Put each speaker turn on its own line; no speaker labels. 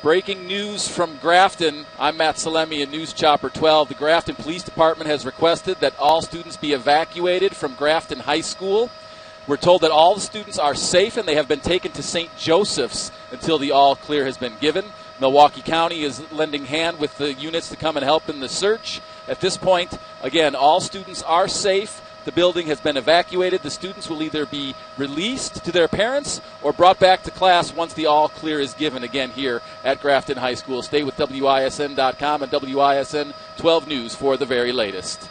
Breaking news from Grafton. I'm Matt Salemi in News Chopper 12. The Grafton Police Department has requested that all students be evacuated from Grafton High School. We're told that all the students are safe and they have been taken to St. Joseph's until the all clear has been given. Milwaukee County is lending hand with the units to come and help in the search. At this point, again, all students are safe. The building has been evacuated. The students will either be released to their parents or brought back to class once the all clear is given again here at Grafton High School. Stay with WISN.com and WISN 12 News for the very latest.